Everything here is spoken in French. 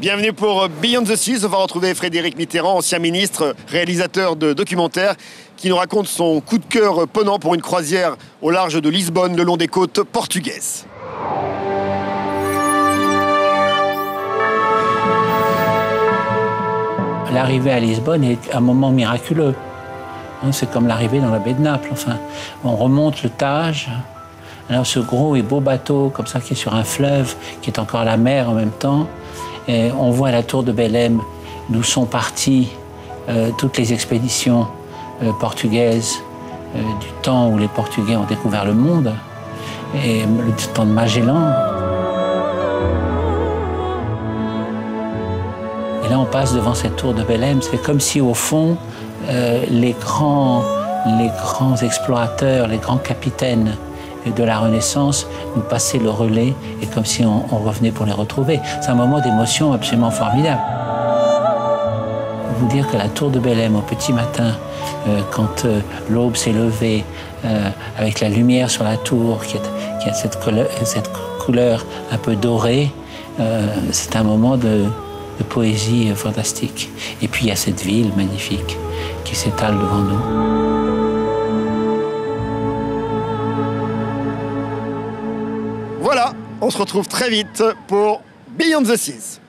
Bienvenue pour Beyond the Seas. On va retrouver Frédéric Mitterrand, ancien ministre, réalisateur de documentaires, qui nous raconte son coup de cœur ponnant pour une croisière au large de Lisbonne, le long des côtes portugaises. L'arrivée à Lisbonne est un moment miraculeux. Hein, c'est comme l'arrivée dans la baie de Naples. Enfin, on remonte le Tage. Alors ce gros et beau bateau comme ça qui est sur un fleuve, qui est encore la mer en même temps. On voit la tour de Belém, d'où sont parties euh, toutes les expéditions euh, portugaises euh, du temps où les Portugais ont découvert le monde, et le temps de Magellan. Et là, on passe devant cette tour de Belém. C'est comme si, au fond, les grands explorateurs, les grands capitaines de la Renaissance nous passaient le relais et comme si on, revenait pour les retrouver. C'est un moment d'émotion absolument formidable. Vous dire que la tour de Belém au petit matin, euh, quand euh, l'aube s'est levée, euh, avec la lumière sur la tour qui, a cette couleur, cette couleur, un peu dorée, c'est un moment de, de poésie fantastique. Et puis il y a cette ville magnifique qui s'étale devant nous. On se retrouve très vite pour Beyond the Seas.